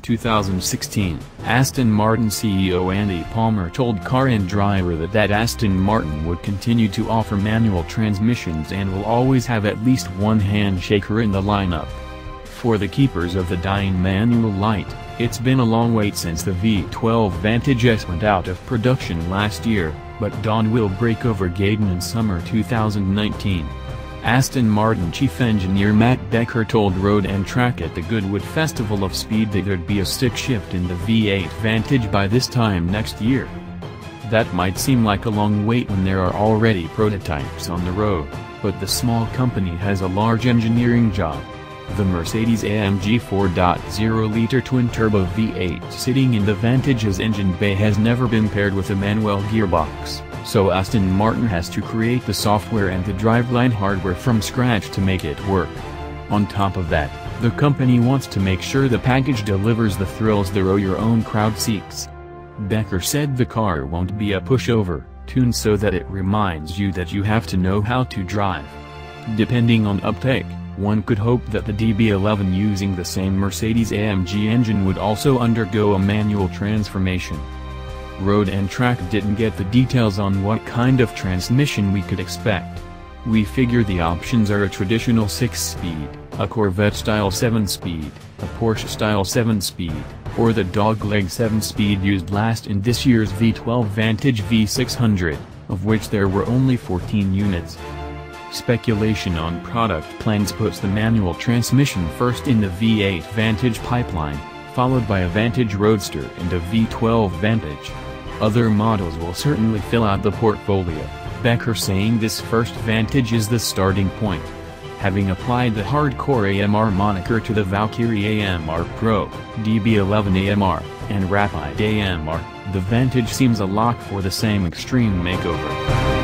2016, Aston Martin CEO Andy Palmer told Car and Driver that, that Aston Martin would continue to offer manual transmissions and will always have at least one handshaker in the lineup. For the keepers of the dying manual light, it's been a long wait since the V12 Vantage S went out of production last year, but dawn will break over Gaydon in summer 2019. Aston Martin chief engineer Matt Becker told Road and Track at the Goodwood Festival of Speed that there'd be a stick shift in the V8 Vantage by this time next year. That might seem like a long wait when there are already prototypes on the road, but the small company has a large engineering job. The Mercedes-AMG 4.0-liter twin-turbo V8 sitting in the Vantage's engine bay has never been paired with a manual gearbox, so Aston Martin has to create the software and the driveline hardware from scratch to make it work. On top of that, the company wants to make sure the package delivers the thrills the row your own crowd seeks. Becker said the car won't be a pushover, tuned so that it reminds you that you have to know how to drive. Depending on uptake, one could hope that the DB11 using the same Mercedes-AMG engine would also undergo a manual transformation. Road and Track didn't get the details on what kind of transmission we could expect. We figure the options are a traditional 6-speed, a Corvette-style 7-speed, a Porsche-style 7-speed, or the dogleg 7-speed used last in this year's V12 Vantage V600, of which there were only 14 units. Speculation on product plans puts the manual transmission first in the V8 Vantage pipeline, followed by a Vantage Roadster and a V12 Vantage. Other models will certainly fill out the portfolio, Becker saying this first Vantage is the starting point. Having applied the hardcore AMR moniker to the Valkyrie AMR Pro, DB11 AMR, and Rapide AMR, the Vantage seems a lock for the same extreme makeover.